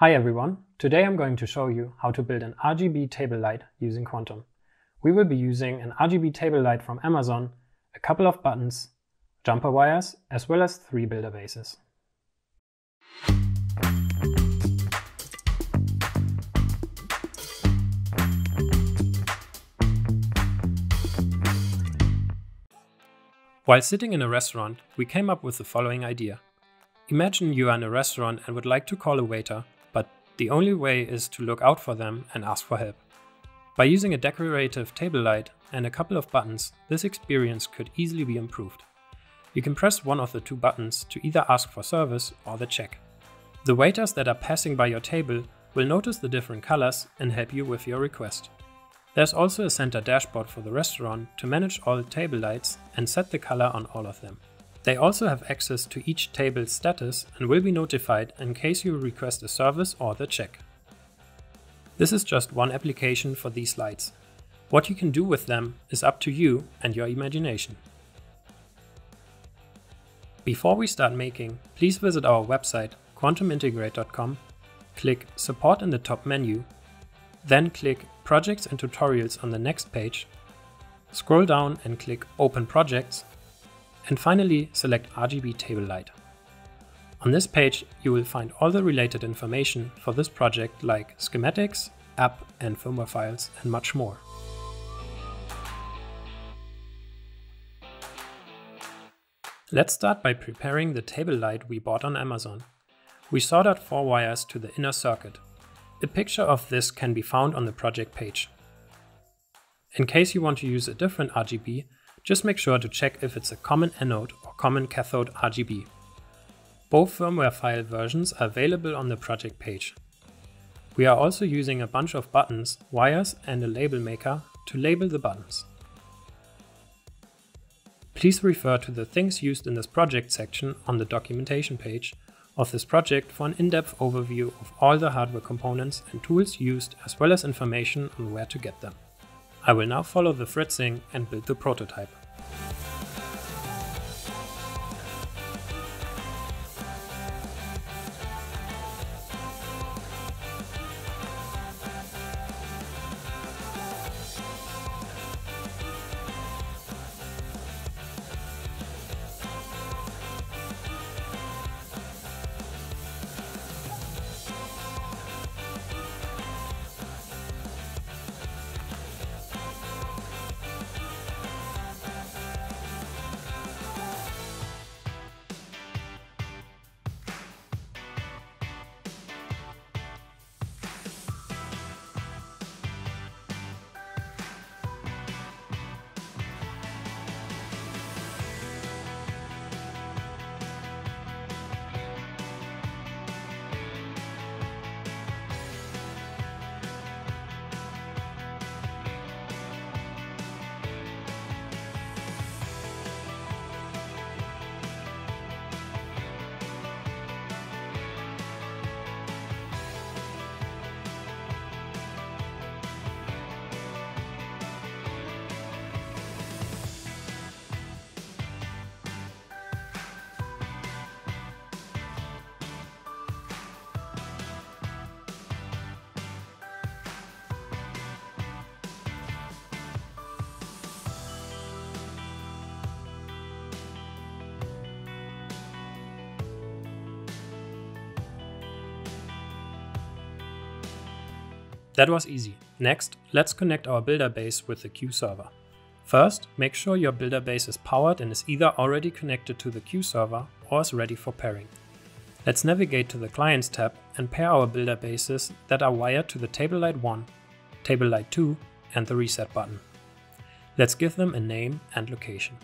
Hi everyone, today I'm going to show you how to build an RGB table light using Quantum. We will be using an RGB table light from Amazon, a couple of buttons, jumper wires, as well as three builder bases. While sitting in a restaurant, we came up with the following idea. Imagine you are in a restaurant and would like to call a waiter the only way is to look out for them and ask for help. By using a decorative table light and a couple of buttons, this experience could easily be improved. You can press one of the two buttons to either ask for service or the check. The waiters that are passing by your table will notice the different colors and help you with your request. There's also a center dashboard for the restaurant to manage all table lights and set the color on all of them. They also have access to each table's status and will be notified in case you request a service or the check. This is just one application for these lights. What you can do with them is up to you and your imagination. Before we start making, please visit our website quantumintegrate.com, click Support in the top menu, then click Projects and Tutorials on the next page, scroll down and click Open Projects and finally, select RGB table light. On this page, you will find all the related information for this project like schematics, app and firmware files, and much more. Let's start by preparing the table light we bought on Amazon. We soldered four wires to the inner circuit. A picture of this can be found on the project page. In case you want to use a different RGB, just make sure to check if it's a common anode or common cathode RGB. Both firmware file versions are available on the project page. We are also using a bunch of buttons, wires and a label maker to label the buttons. Please refer to the things used in this project section on the documentation page of this project for an in-depth overview of all the hardware components and tools used as well as information on where to get them. I will now follow the fritzing and build the prototype. That was easy. Next, let's connect our builder base with the Q server. First, make sure your builder base is powered and is either already connected to the Q server or is ready for pairing. Let's navigate to the Clients tab and pair our builder bases that are wired to the Table Light 1, Table Light 2 and the Reset button. Let's give them a name and location.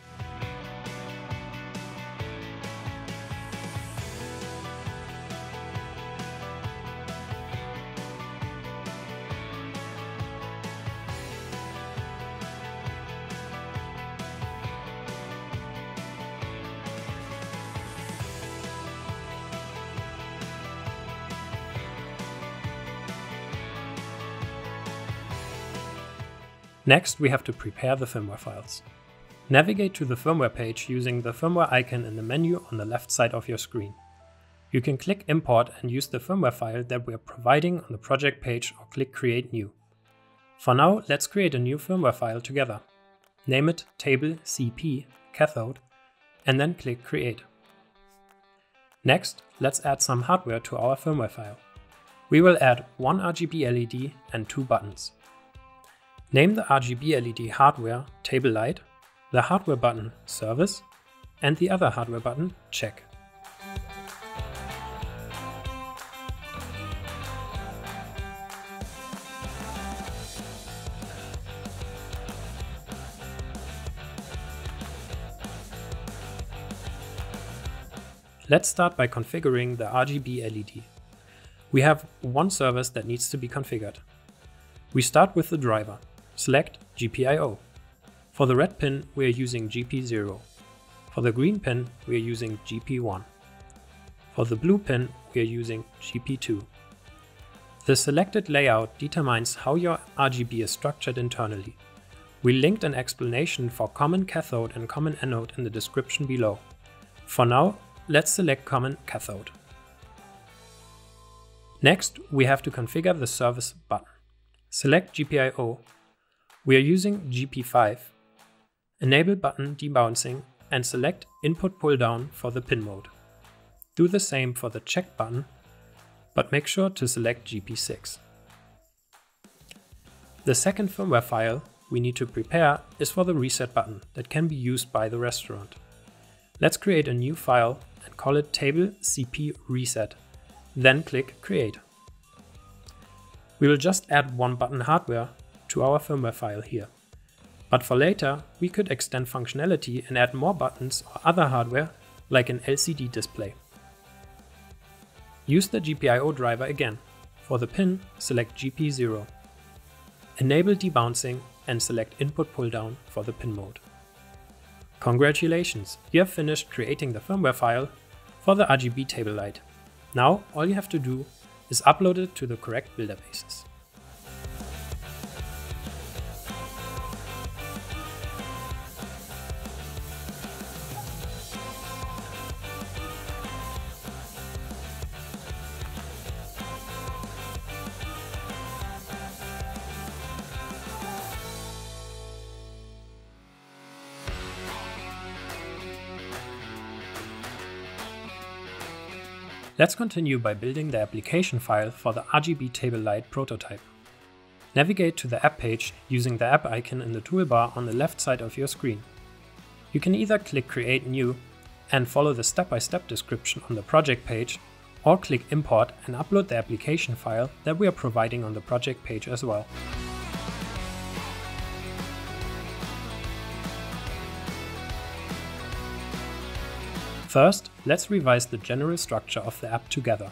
Next, we have to prepare the firmware files. Navigate to the firmware page using the firmware icon in the menu on the left side of your screen. You can click Import and use the firmware file that we are providing on the project page or click Create New. For now, let's create a new firmware file together. Name it Table CP Cathode and then click Create. Next, let's add some hardware to our firmware file. We will add one RGB LED and two buttons. Name the RGB LED hardware Table Light, the hardware button Service, and the other hardware button Check. Let's start by configuring the RGB LED. We have one service that needs to be configured. We start with the driver. Select GPIO. For the red pin, we are using GP0. For the green pin, we are using GP1. For the blue pin, we are using GP2. The selected layout determines how your RGB is structured internally. We linked an explanation for common cathode and common anode in the description below. For now, Let's select Common Cathode. Next, we have to configure the service button. Select GPIO. We are using GP5. Enable button debouncing and select Input Pull Down for the pin mode. Do the same for the check button, but make sure to select GP6. The second firmware file we need to prepare is for the reset button that can be used by the restaurant. Let's create a new file and call it table cp reset. Then click create. We will just add one button hardware to our firmware file here. But for later, we could extend functionality and add more buttons or other hardware like an LCD display. Use the GPIO driver again. For the pin, select GP0. Enable debouncing and select input pull down for the pin mode. Congratulations, you have finished creating the firmware file for the RGB table light. Now all you have to do is upload it to the correct builder bases. Let's continue by building the application file for the RGB table light prototype. Navigate to the app page using the app icon in the toolbar on the left side of your screen. You can either click Create New and follow the step-by-step -step description on the project page, or click Import and upload the application file that we are providing on the project page as well. First, let's revise the general structure of the app together.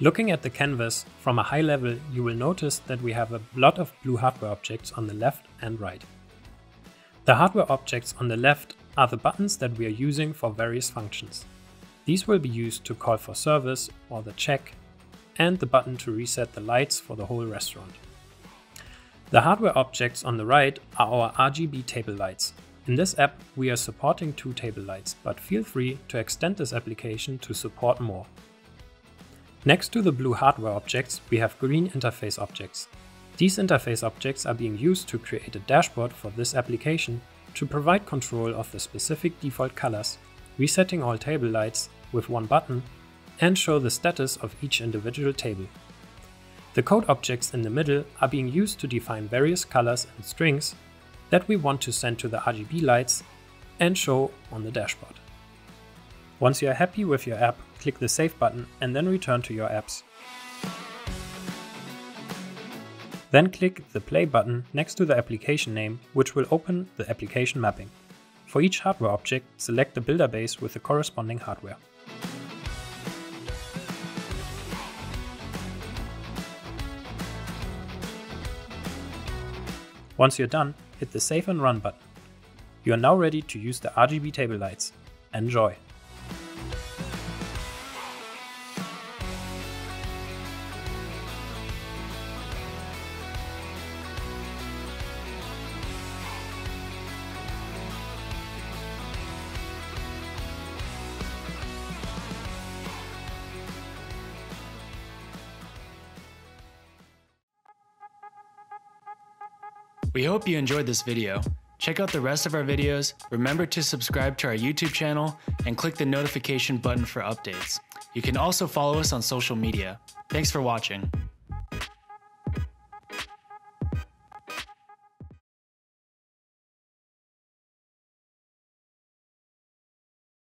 Looking at the canvas from a high level, you will notice that we have a lot of blue hardware objects on the left and right. The hardware objects on the left are the buttons that we are using for various functions. These will be used to call for service or the check, and the button to reset the lights for the whole restaurant. The hardware objects on the right are our RGB table lights, in this app, we are supporting two table lights, but feel free to extend this application to support more. Next to the blue hardware objects, we have green interface objects. These interface objects are being used to create a dashboard for this application to provide control of the specific default colors, resetting all table lights with one button, and show the status of each individual table. The code objects in the middle are being used to define various colors and strings that we want to send to the RGB lights and show on the dashboard. Once you are happy with your app, click the Save button and then return to your apps. Then click the Play button next to the application name, which will open the application mapping. For each hardware object, select the builder base with the corresponding hardware. Once you're done, hit the Save and Run button. You are now ready to use the RGB table lights. Enjoy! We hope you enjoyed this video. Check out the rest of our videos, remember to subscribe to our YouTube channel, and click the notification button for updates. You can also follow us on social media. Thanks for watching.